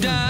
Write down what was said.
down.